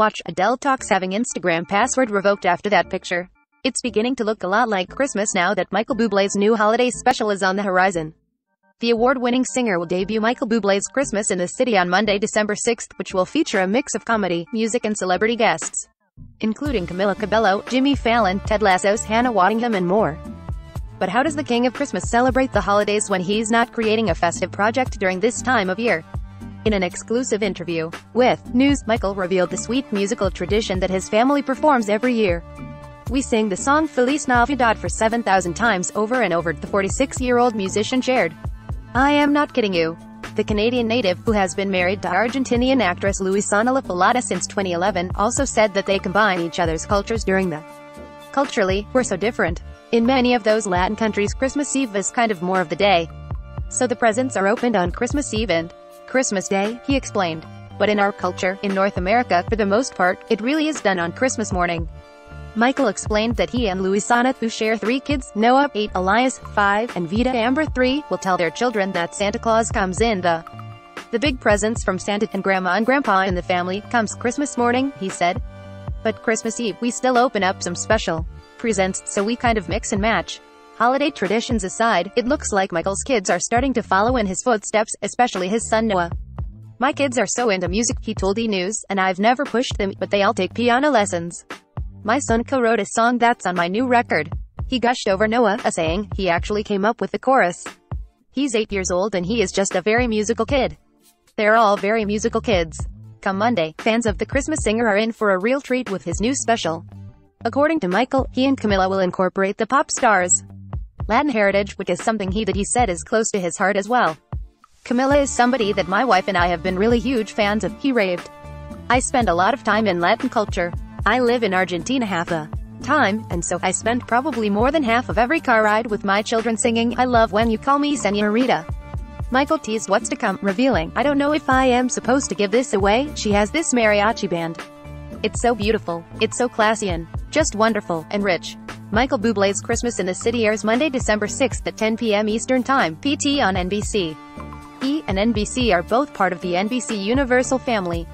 Watch Adele talks having Instagram password revoked after that picture. It's beginning to look a lot like Christmas now that Michael Bublé's new holiday special is on the horizon. The award-winning singer will debut Michael Bublé's Christmas in the City on Monday, December 6th, which will feature a mix of comedy, music and celebrity guests, including Camila Cabello, Jimmy Fallon, Ted Lasso's Hannah Waddingham and more. But how does the King of Christmas celebrate the holidays when he's not creating a festive project during this time of year? In an exclusive interview with News, Michael revealed the sweet musical tradition that his family performs every year. We sing the song Feliz Navidad for 7,000 times over and over, the 46-year-old musician shared. I am not kidding you. The Canadian native, who has been married to Argentinian actress Luisana Lopilato since 2011, also said that they combine each other's cultures during the Culturally, we're so different. In many of those Latin countries Christmas Eve is kind of more of the day. So the presents are opened on Christmas Eve and Christmas Day, he explained. But in our culture, in North America, for the most part, it really is done on Christmas morning. Michael explained that he and Luisana, who share three kids, Noah, 8, Elias, 5, and Vita Amber, 3, will tell their children that Santa Claus comes in the the big presents from Santa and Grandma and Grandpa in the family comes Christmas morning, he said. But Christmas Eve, we still open up some special presents, so we kind of mix and match. Holiday traditions aside, it looks like Michael's kids are starting to follow in his footsteps, especially his son Noah. My kids are so into music, he told E! News, and I've never pushed them, but they all take piano lessons. My son co-wrote a song that's on my new record. He gushed over Noah, a saying, he actually came up with the chorus. He's 8 years old and he is just a very musical kid. They're all very musical kids. Come Monday, fans of the Christmas singer are in for a real treat with his new special. According to Michael, he and Camila will incorporate the pop stars. Latin heritage, which is something he that he said is close to his heart as well. Camila is somebody that my wife and I have been really huge fans of, he raved. I spend a lot of time in Latin culture. I live in Argentina half the time, and so I spend probably more than half of every car ride with my children singing, I love when you call me senorita. Michael teased what's to come, revealing, I don't know if I am supposed to give this away, she has this mariachi band. It's so beautiful, it's so classy and just wonderful and rich. Michael Bublé's Christmas in the City airs Monday, December 6th at 10 p.m. Eastern Time, PT on NBC. E! and NBC are both part of the NBC Universal family.